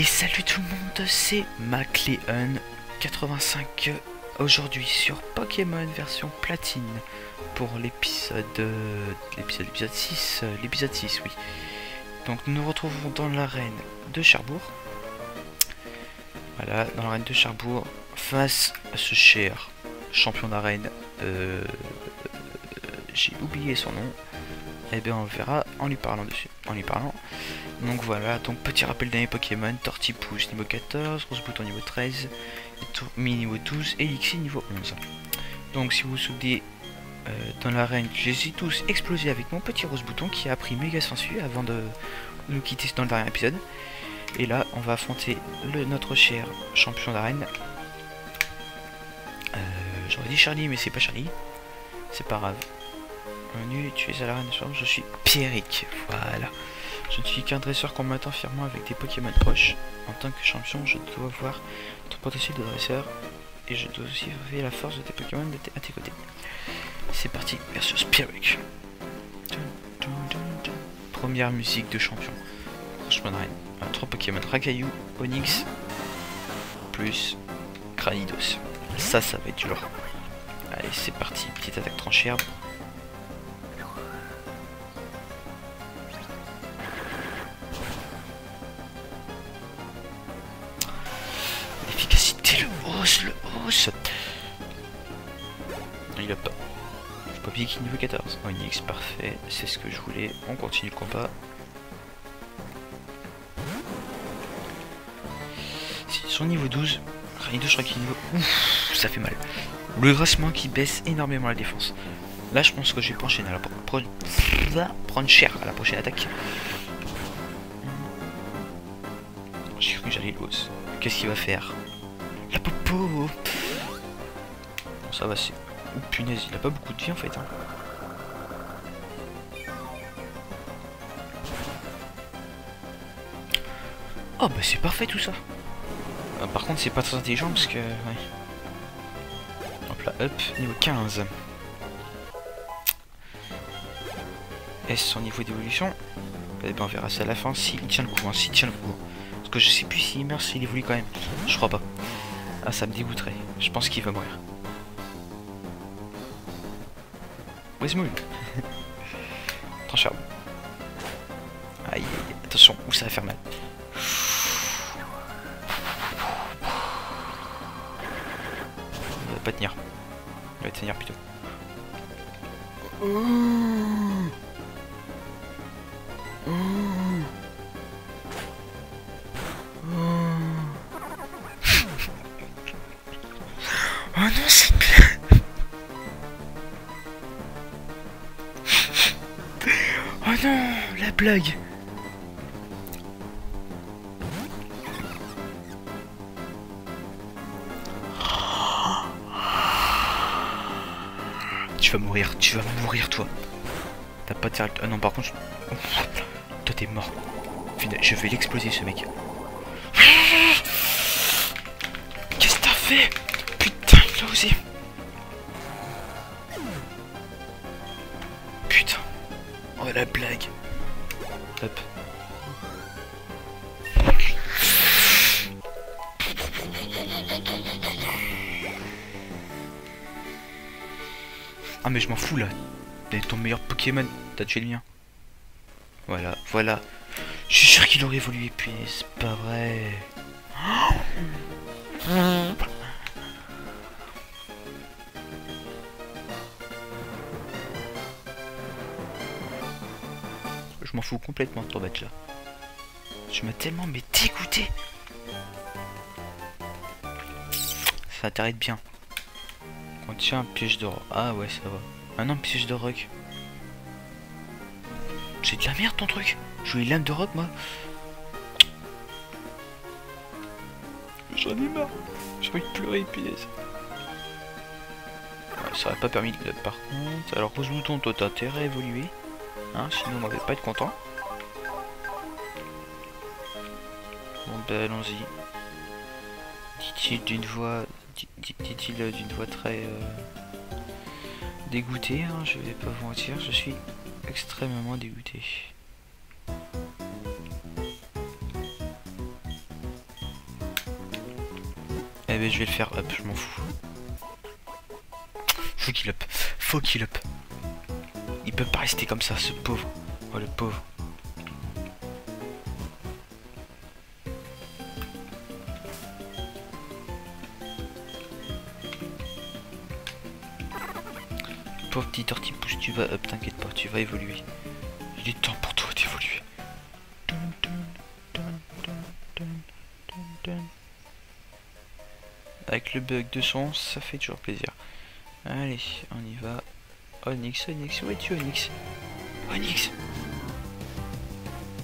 Et salut tout le monde, c'est MacLeon85 aujourd'hui sur Pokémon version platine pour l'épisode l'épisode l'épisode 6 euh, l'épisode 6 oui. Donc nous nous retrouvons dans l'arène de Cherbourg. Voilà, dans l'arène de Cherbourg face à ce cher champion d'arène euh, j'ai oublié son nom. Et eh bien on verra en lui parlant dessus, en lui parlant. Donc voilà, donc petit rappel d'un Pokémon, Tortipousse niveau 14, Rose Bouton niveau 13, Mi niveau 12 et Elixir niveau 11. Donc si vous vous souvenez, euh, dans l'arène, je les ai tous explosés avec mon petit Rose Bouton qui a pris méga sensu avant de nous quitter dans le dernier épisode. Et là, on va affronter le, notre cher champion d'arène. Euh, J'aurais dit Charlie, mais c'est pas Charlie. C'est pas grave. Venu, tu es à l'arène, je suis Pierrick. Voilà. Je ne suis qu'un dresseur combattant fièrement avec des Pokémon proches. En tant que champion, je dois voir ton potentiel de dresseur et je dois aussi réveiller la force de tes Pokémon à tes côtés. C'est parti, versus Pierrick. Première musique de champion. Franchement, rien. Trois Pokémon Ragayu, Onyx, plus Granidos. Ça, ça va être dur. Allez, c'est parti. Petite attaque il a pas. Je pas qui niveau 14. Onyx, parfait. C'est ce que je voulais. On continue le combat. Son niveau 12. Ranido, je crois qu'il niveau. Ouf, ça fait mal. Le grassement qui baisse énormément la défense. Là, je pense que je vais pas enchaîner. Alors, prendre cher à la prochaine attaque. J'ai cru que j'allais le Qu'est-ce qu'il va faire? Ça va, c'est... Oh punaise, il a pas beaucoup de vie en fait. Hein. Oh bah c'est parfait tout ça. Euh, par contre c'est pas très intelligent parce que... Ouais. Hop là, hop, niveau 15. Est-ce son niveau d'évolution? Eh ben on verra ça à la fin s'il tient le coup, hein, s'il tient le coup. Parce que je sais plus s'il meurt, s'il évolue quand même. Je crois pas. Ah ça me dégoûterait. Je pense qu'il va mourir. Westmoon Attention. Aïe, attention, où ça va faire mal. Il va pas tenir. Il va tenir plutôt. Oh Oh non, la blague Tu vas mourir, tu vas mourir toi. T'as pas de Ah non, par contre, toi t'es mort. Je vais l'exploser ce mec. Qu'est-ce que t'as fait? Putain, il a osé. La blague. Hop. Ah mais je m'en fous là. T'es ton meilleur Pokémon, t'as tué le mien. Voilà, voilà. Je suis sûr qu'il aurait évolué puis c'est pas vrai. Je m'en fous complètement de ton battre là. Tu m'as tellement mais. Ça t'arrête bien. Contient un piège de rock. Ah ouais ça va. Un an piège de rock. C'est de la merde ton truc. Je voulais lame de rock moi. J'en ai marre. J'ai envie de pleurer punaise. ça aurait pas permis de par contre. Alors Rose Bouton, toi t'as intérêt à évoluer. Hein, sinon on va pas être content. Bon ben allons-y. Dit-il d'une voix. Dit-il d'une voix très euh, dégoûtée, hein, je vais pas vous mentir, je suis extrêmement dégoûté. ben je vais le faire up, je m'en fous. Faut qu'il up. Faut qu'il up. Il peut pas rester comme ça, ce pauvre. Oh le pauvre. Pauvre petit pousse, tu vas up, t'inquiète pas, tu vas évoluer. Il est temps pour toi d'évoluer. Avec le bug de son, ça fait toujours plaisir. Allez, on y va. Onyx, Onyx, où es-tu Onyx? Onyx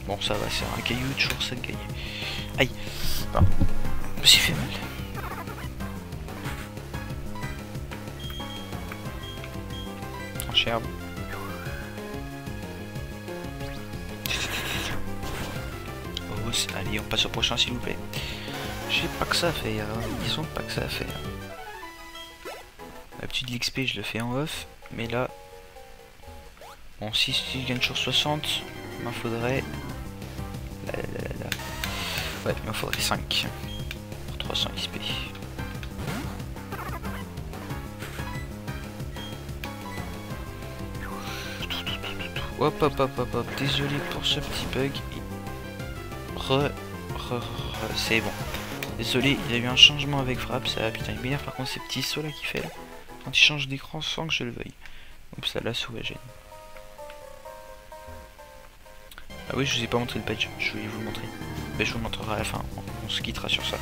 Bon ça va, c'est un caillou, toujours ça de gagner. Aïe Pardon. Je me suis fait mal. allez, on passe au prochain s'il vous plaît. J'ai pas que ça à faire, ils ont pas que ça à faire. L'habitude l'XP je le fais en off, mais là... Bon, si, je gagne sur 60, il m'en faudrait... Ouais, il m'en faudrait 5 pour 300 XP. Hop hop hop hop hop, désolé pour ce petit bug. Re, re, re, c'est bon. Désolé, il y a eu un changement avec frappe, ça putain il m'énerve par contre ces petits sauts là qu'il fait là. Quand il change d'écran sans que je le veuille. Oups, ça la souris gêne. Ah oui, je vous ai pas montré le patch, je voulais vous le montrer. Mais je vous montrerai à la fin, on, se quittera sur ça.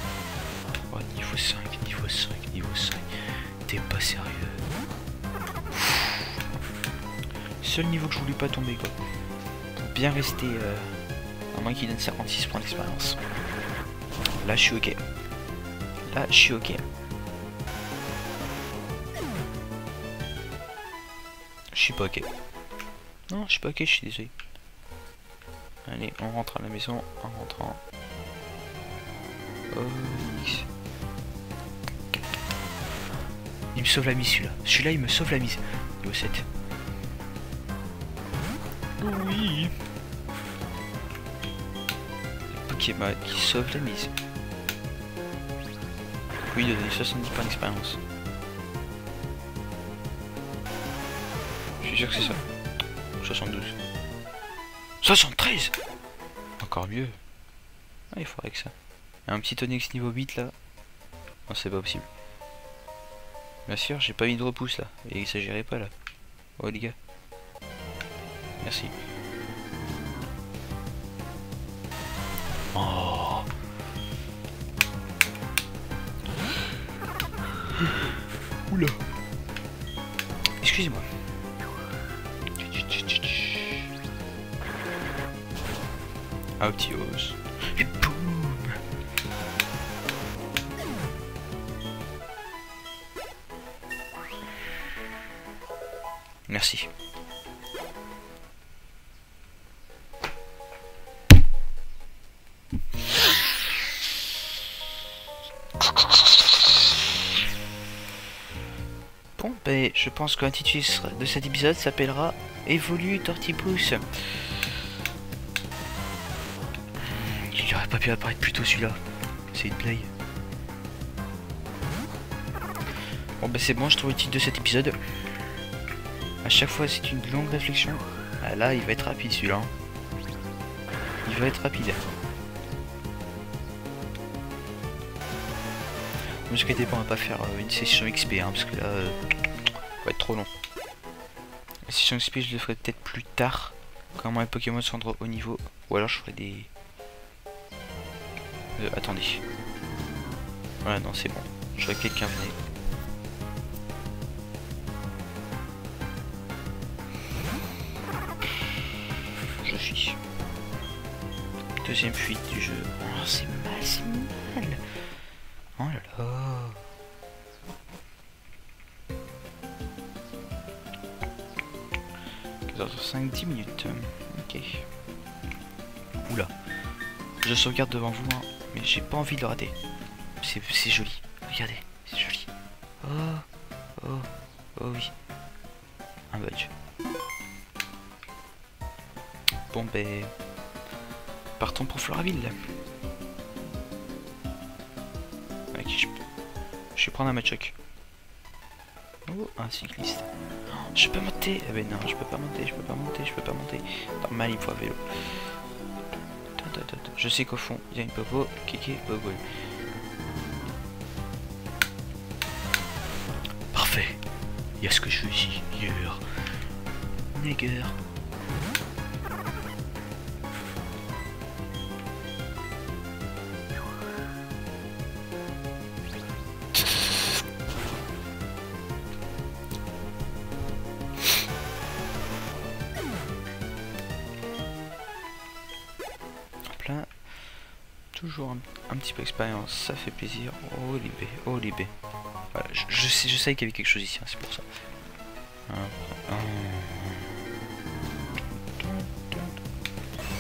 Oh, niveau 5, niveau 5, niveau 5. T'es pas sérieux seul niveau que je voulais pas tomber quoi. Pour bien rester, euh, à moins qu'il donne 56 points d'expérience. Là je suis ok. Là je suis ok. Suis pas ok. Non, je suis pas ok, je suis désolé. Allez, on rentre à la maison en rentrant. Oh, il me sauve la mise celui-là. Celui-là il me sauve la mise. Niveau 7. Oui. Pokémon qui sauve la mise. Oui, il a donné 70 points d'expérience. Suis sûr que c'est ça. 72. 73 Encore mieux. Ah, il faudrait que ça. un petit Onyx niveau 8 là. Non, c'est pas possible. Bien sûr, j'ai pas mis de repousse là. Et il s'agirait pas là. Oh les gars. Merci. Oh. Oula. Excusez-moi. Optios. Et boum Merci. je pense que l'intitulé de cet épisode s'appellera Évolue Tortipousse. Apparaître plus tôt celui-là. C'est une play. Bon bah c'est bon, je trouve le titre de cet épisode. À chaque fois c'est une longue réflexion. Ah, là il va être rapide celui-là. Il va être rapide. Ne vous inquiétez pas, on va pas faire euh, une session XP hein, parce que là... Euh, va être trop long. La session XP, je le ferai peut-être plus tard, quand mes Pokémon sont au niveau. Ou alors je ferai des... Euh, attendez. Voilà, non, c'est bon. Je vois quelqu'un venir. Je suis. Deuxième fuite du jeu. Oh, c'est mal, c'est mal. Oh là là. 5 10 minutes. Ok. Oula. Je sauvegarde devant vous, hein, mais j'ai pas envie de le rater. C'est joli. Regardez, c'est joli. Oh, oh, oh oui. Un bug. Bon ben... Partons pour Floraville. Ok, je... Je vais prendre un Machoc. Oh, un cycliste. Je peux monter Eh ben non, je peux pas monter, je peux pas monter, je peux pas monter. Normal, il faut un vélo. Je sais qu'au fond, il y a une popo, kiki, bobo. Parfait. Il y a ce que je veux ici. Nigger. Un, petit peu d'expérience, ça fait plaisir. Oh libé, oh libé. Je, sais, je sais qu'il y avait quelque chose ici, hein, c'est pour ça.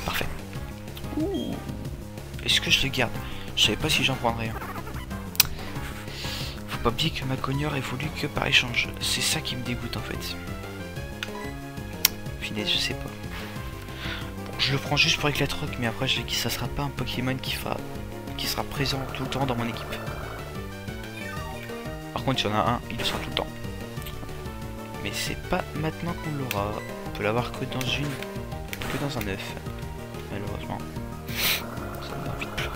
Parfait. Est-ce que je le garde? Je savais pas si j'en prendrais un. Faut pas oublier que ma cogneur évolue que par échange. C'est ça qui me dégoûte en fait. Finesse, je sais pas. Je le prends juste pour Rock, mais après je dis que ça sera pas un Pokémon qui, fera, qui sera présent tout le temps dans mon équipe. Par contre, s'il y en a un, il le sera tout le temps. Mais c'est pas maintenant qu'on l'aura. On peut l'avoir que dans une, que dans un œuf, malheureusement. Ça me vite plus.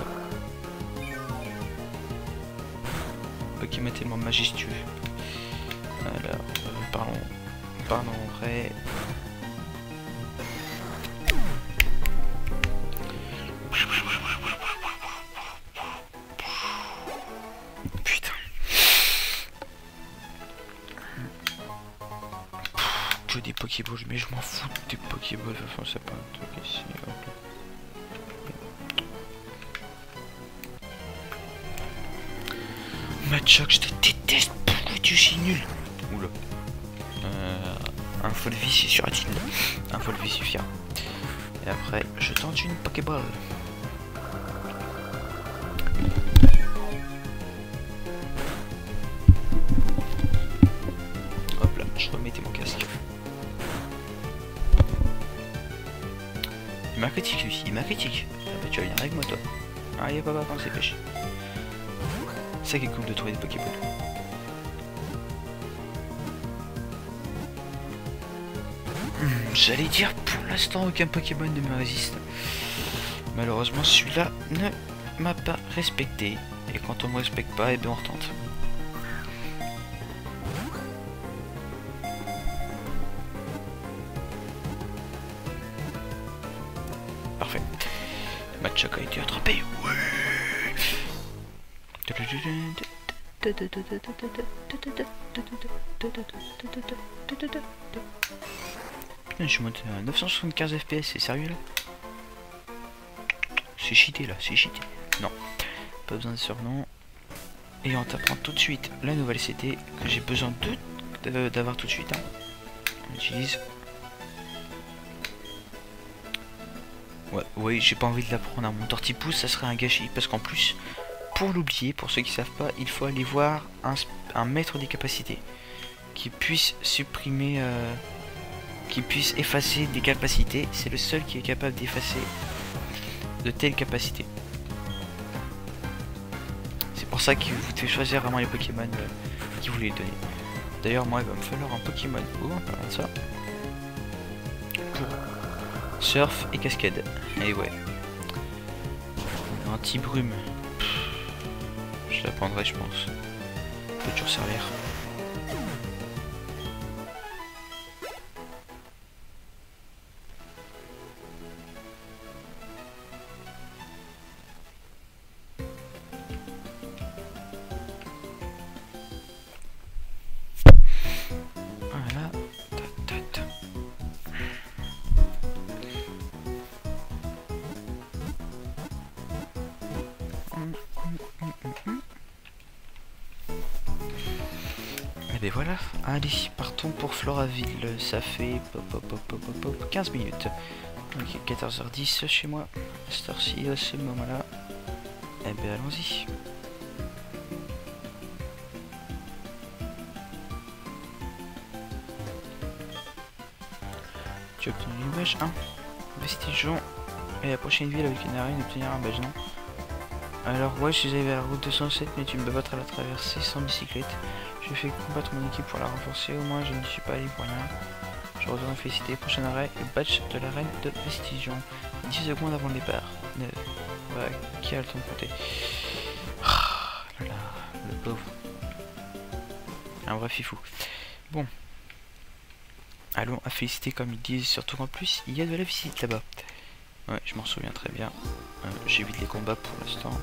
Pokémon tellement majestueux. Alors, euh, parlons, parlons vrai. Mais je m'en fous des Pokéballs, enfin c'est pas un truc ici. Machoc, je te déteste, pourquoi tu es nul? Oula. Euh, un vie suffira-t-il Un vie suffira. Et après, je tente une Pokéball. Critique. Ah bah tu vas venir avec moi toi. Ah y'a pas pas c'est pêché. C'est ça qui est cool de trouver des Pokéballs. Hmm, j'allais dire pour l'instant aucun Pokémon ne me résiste. Malheureusement celui-là ne m'a pas respecté. Et quand on me respecte pas, et eh bien on retente. Machoc a été attrapé. Ouais. Je suis monté à 975 FPS, c'est sérieux là C'est cheaté là, c'est cheaté. Non, pas besoin de surnom. Et on t'apprend tout de suite la nouvelle CT que j'ai besoin de d'avoir tout de suite. Hein. On utilise Ouais, ouais j'ai pas envie de la prendre à mon tortipousse, ça serait un gâchis. Parce qu'en plus, pour l'oublier, pour ceux qui savent pas, il faut aller voir un, maître des capacités. Qui puisse supprimer... Euh, qui puisse effacer des capacités. C'est le seul qui est capable d'effacer de telles capacités. C'est pour ça qu'il vous devez choisir vraiment les Pokémon euh, qui vous les donner. D'ailleurs, moi, il va me falloir un Pokémon. Oh, on parle de ça. Surf et cascade. Et ouais. Anti-brume. Je la prendrai, je pense. Peut toujours servir. Et bien voilà, allez, partons pour Floraville, ça fait 15 minutes. Ok, 14h10 chez moi, à à ce moment-là. Et bien allons-y. Tu as obtenu une badge 1. Vestigeons. Et la prochaine ville avec une arène, obtenir un badge, non? Alors ouais, je suis arrivé à la route 207, mais tu me peux battre à la traversée sans bicyclette. Je fais combattre mon équipe pour la renforcer, au moins je ne suis pas allé pour rien. Je retourne féliciter. Prochain arrêt, le badge de la reine de Vestigion. 10 secondes avant le départ. Bah, qui a le temps de compter le pauvre. Un vrai fifou. Bon. Allons à féliciter comme ils disent, surtout qu'en plus, il y a de la visite là-bas. Ouais, je m'en souviens très bien. Euh, J'évite les combats pour l'instant.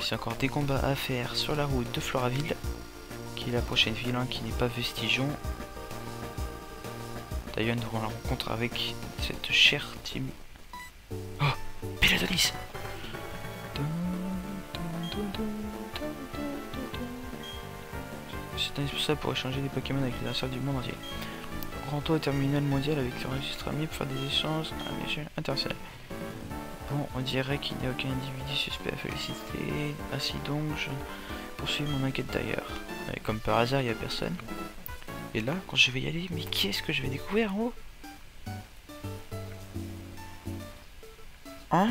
C'est encore des combats à faire sur la route de Floraville, qui la prochaine ville qui n'est pas Vestigion. D'ailleurs, nous aurons la rencontre avec cette chère team. Oh Péladonis C'est indispensable pour échanger des Pokémon avec les adversaires du monde entier. Rentrons au terminal mondial avec le registre ami pour faire des échanges à l'échelle internationale. Bon, on dirait qu'il n'y a aucun individu suspect à féliciter. Ainsi donc, je poursuis mon enquête d'ailleurs. Comme par hasard, il n'y a personne. Et là, quand je vais y aller, mais qu'est-ce que je vais découvrir en haut? Ah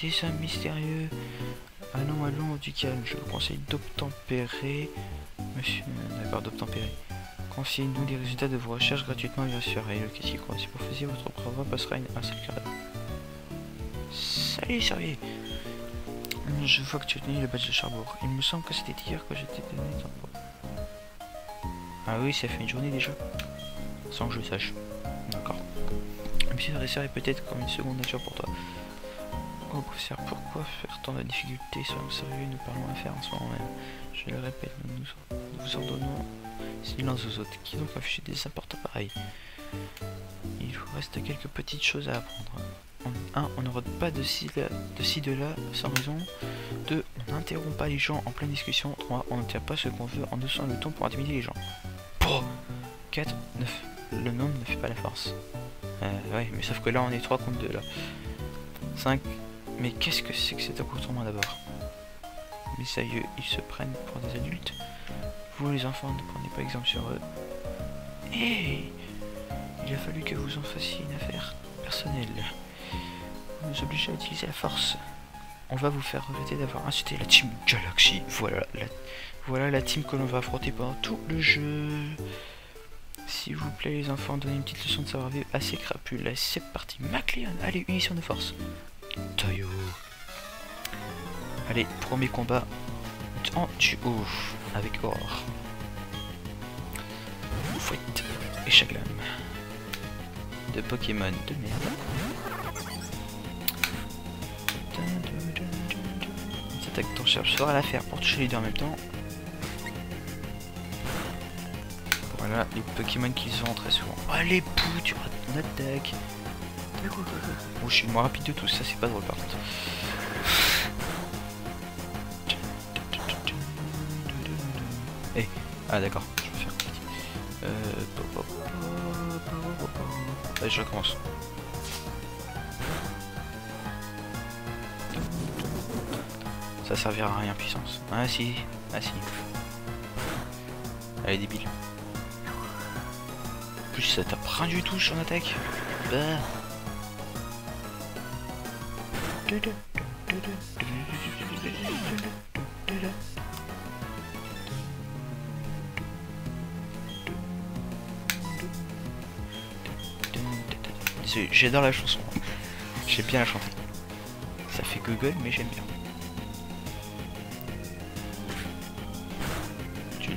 Des hommes mystérieux. Allons, allons, du calme. Je vous conseille d'obtempérer. Monsieur, d'accord, d'obtempérer. Confiez-nous les résultats de vos recherches gratuitement bien sûr. Et le caissier si vous faisiez votre travail passera une... un seul cadeau. Salut, Servier Je vois que tu as tenu le badge de Charbourg. Il me semble que c'était hier que j'étais donné ton Ah oui, ça fait une journée déjà. Sans que je sache. D'accord. Monsieur Dresser est peut-être comme une seconde nature pour toi. Oh, professeur, pourquoi faire tant de difficultés? Soyons sérieux, nous parlons à faire en ce moment même. Je le répète, nous, nous vous ordonnons silence aux autres. Qui donc a affiché des importants pareils Il vous reste quelques petites choses à apprendre. 1. On ne rôde pas de ci, de ci, de là, sans raison. 2. On n'interrompt pas les gens en pleine discussion. 3. On ne tient pas ce qu'on veut en dessous le ton pour intimider les gens. 4. 9. Le nombre ne fait pas la force. Euh, ouais, mais sauf que là, on est 3 contre 2, là. 5. Mais qu'est-ce que c'est que cet accoutrement d'abord? Mais sérieux, ils se prennent pour des adultes Vous, les enfants, ne prenez pas exemple sur eux. Hé Il a fallu que vous en fassiez une affaire personnelle. Nous obligez à utiliser la force. On va vous faire regretter d'avoir insulté la team Galaxy. Voilà la, voilà la team que l'on va affronter pendant tout le jeu. S'il vous plaît les enfants, donnez une petite leçon de savoir-vivre assez crapule. C'est parti, MacLeon, allez, unition de force. Toyo. Allez, premier combat en duo avec Or. Fouette et Chaglam. De Pokémon de merde. Attaque ton cherche sera l'affaire pour toucher les deux en même temps. Voilà, les Pokémon qu'ils ont très souvent. Allez, pou, tu rates ton attaque. Oh, je suis le moins rapide de tous, ça c'est pas drôle par contre. Eh, ah d'accord, je vais faire euh, Allez, je recommence. Ça servira à rien puissance. Ah si, ah si. Elle est débile. En plus ça tape rien du tout sur attaque. Bah. J'adore la chanson. J'aime bien la chanter. Ça fait Google, mais j'aime bien.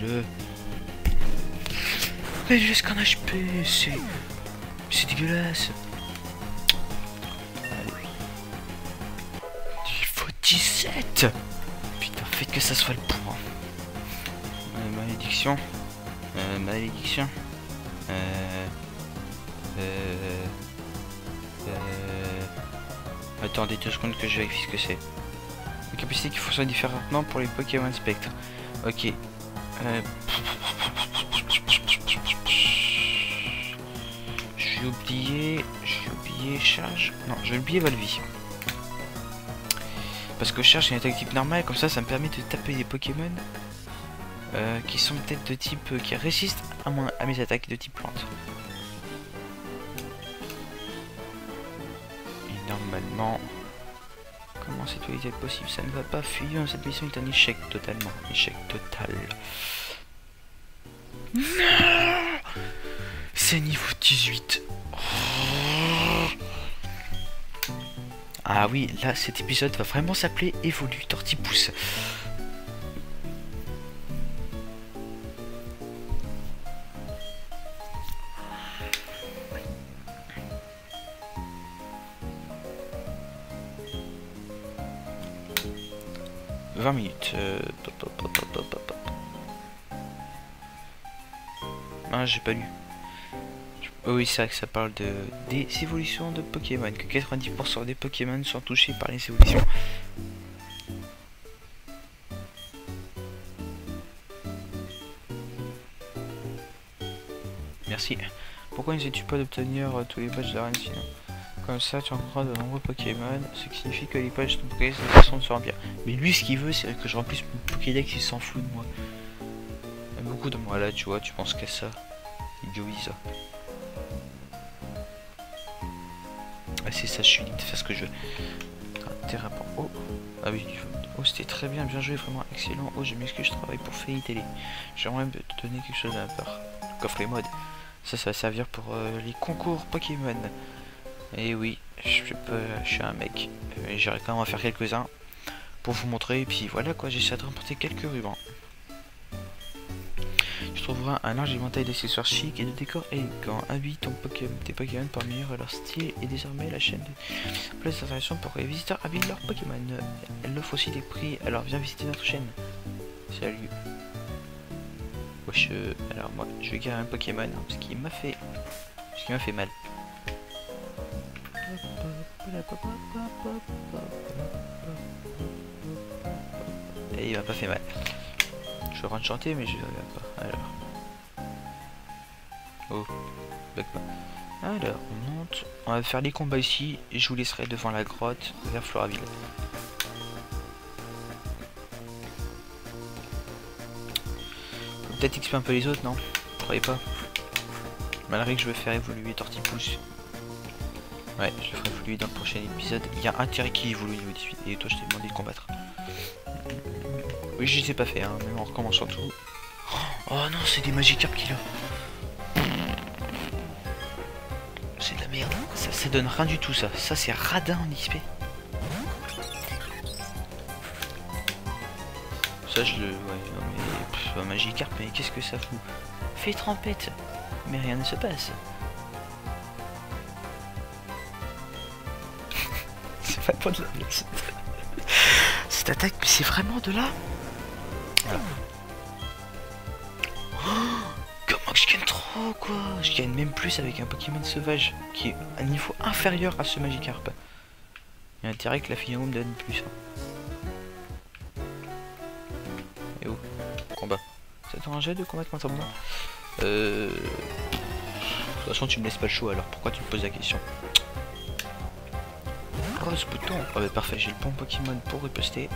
Le. Mais juste qu'un HP, c'est. C'est dégueulasse. Allez. Il faut 17 Putain, faites que ça soit le point. Euh, malédiction. Euh, malédiction. Euh. Euh. Euh... Attendez deux secondes que je vérifie ce que c'est. Une capacité qui fonctionne différemment pour les Pokémon Spectre. Ok. Euh... J'ai oublié... J'ai oublié charge... Non, j'ai oublié Volvi. Parce que charge est une attaque type normale, comme ça, ça me permet de taper des Pokémon euh, qui sont peut-être de type... Euh, qui résistent à, à mes attaques de type plante. normalement, Comment cette dualité est possible Ça ne va pas. Fuyons, cette mission est un échec totalement. Échec total. Non C'est niveau 18. Ah oui, là, cet épisode va vraiment s'appeler Évolue Tortipousse. Minutes. Euh, ah, j'ai pas lu. Oh oui, c'est vrai que ça parle de des évolutions de Pokémon, que 90% des Pokémon sont touchés par les évolutions. Merci. Pourquoi n'essayes-tu pas d'obtenir euh, tous les badges d'arène sinon? Comme ça, tu rencontreras de nombreux Pokémon, ce qui signifie que les pages sont Pokédex de façon de se remplir. Mais lui, ce qu'il veut, c'est que je remplisse mon Pokédex, il s'en fout de moi. Il y a beaucoup de moi là, tu vois, tu penses qu'à ça. Idioisa. Ah, c'est ça, je suis libre de faire ce que je veux. Terrain Oh, ah oui, oh, c'était très bien, bien joué, vraiment excellent. Oh, je m'excuse, je travaille pour Fairy Télé. J'aimerais te donner quelque chose à la part. Coffret mode. Ça, ça va servir pour euh, les concours Pokémon. Et oui, je, je suis un mec. Euh, J'irai quand même en faire quelques-uns pour vous montrer. Et puis voilà quoi, j'essaie de remporter quelques rubans. Tu trouveras un large éventail d'accessoires chic et de décors élégants. Habille ton Pokémon, tes Pokémon pour améliorer leur style et désormais la chaîne de place d'installation pour que les visiteurs habillent leurs Pokémon. Elle offre aussi des prix, alors viens visiter notre chaîne. Salut. Wesh, euh, alors moi je vais garder un Pokémon ce qui m'a fait, ce qui m'a fait mal. Et il m'a pas fait mal. Je de chanter mais je regarde pas. Alors. Oh, Alors, on monte. On va faire les combats ici. Et je vous laisserai devant la grotte vers Floraville. Peut-être XP un peu les autres, non? Vous croyez pas Malgré que je veux faire évoluer Tortipousse. Ouais, je le ferai évoluer dans le prochain épisode. Il y a un tiré qui évolue niveau 18 et toi je t'ai demandé de combattre. Oui, je sais pas fait, hein, mais on recommence tout. Oh non, c'est des Magikarp qu'il a. C'est de la merde. Ça, ça donne rien du tout ça. Ça c'est radin en XP. Ça je le... Ouais, non, mais... un Magikarp, mais qu'est-ce que ça fout? Fais trempette Mais rien ne se passe. De Cette attaque, mais c'est vraiment de là oh, Comment je gagne trop, quoi Je gagne même plus avec un Pokémon sauvage qui est à un niveau inférieur à ce Magikarp. Il y a intérêt que la fille me donne plus. Hein. Et où? Combat. C'est un jet de combat contre moi? Euh... De toute façon, tu me laisses pas le choix, alors pourquoi tu me poses la question? Ce bouton Oh bah parfait, j'ai le bon Pokémon pour riposter.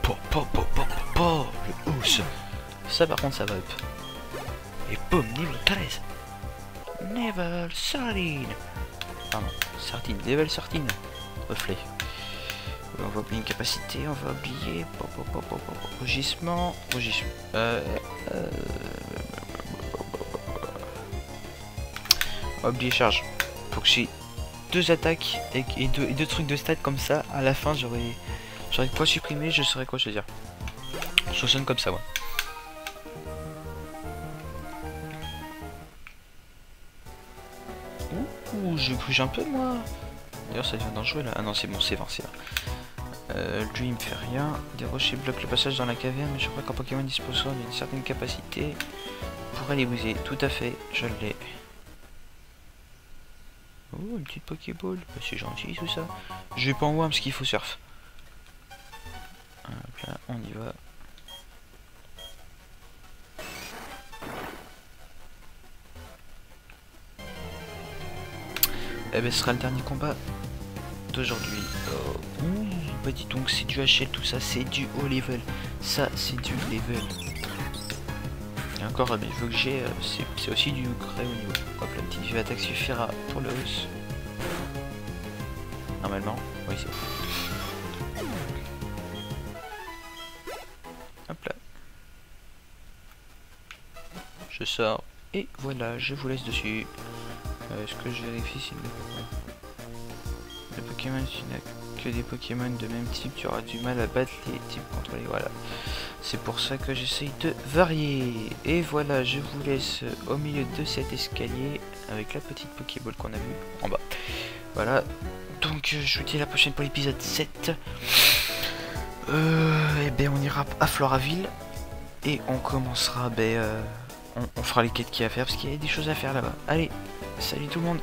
Po, po, po, po, po, le housse. Ça par contre ça va up. Et boum, niveau 13. Level 13. Pardon, sardine, level 13. Reflet. On va oublier une capacité, on va oublier... Rugissement... Rugissement... Euh, euh, On va oublier charge. Pour que j'ai deux attaques et, deux, trucs de stats comme ça, à la fin j'aurais... J'aurais quoi supprimer, je saurais quoi choisir. Je fonctionne comme ça, ouais. Ouh, je bouge un peu moi. D'ailleurs ça devient dangereux là. Ah non c'est bon, c'est bon, c'est bon. Euh, lui il me fait rien. Des rochers bloquent le passage dans la caverne, mais je crois qu'un Pokémon dispose d'une certaine capacité pour les briser. Tout à fait, je l'ai. Oh, une petite Pokéball. Bah, c'est gentil tout ça. Je vais pas en voir parce qu'il faut surf. là, on y va. Eh ben, ce sera le dernier combat d'aujourd'hui. Oh bah dis donc, c'est du HL tout ça, c'est du haut level. Ça, c'est du level. Et encore, le niveau que j'ai, c'est aussi du très haut niveau. Hop, la petite vue attaque suffira pour le hausse. Normalement, oui c'est Hop là. Je sors. Et voilà, je vous laisse dessus. Euh, Est-ce que je vérifie si le Pokémon, tu n'as que des Pokémon de même type, tu auras du mal à battre les types contrôlés. Voilà. C'est pour ça que j'essaye de varier. Et voilà, je vous laisse au milieu de cet escalier avec la petite Pokéball qu'on a vue en bas. Voilà. Donc, je vous dis à la prochaine pour l'épisode 7. Euh, et eh ben, on ira à Floraville. Et on commencera, ben, euh, on, fera les quêtes qu'il y a à faire parce qu'il y a des choses à faire là-bas. Allez, salut tout le monde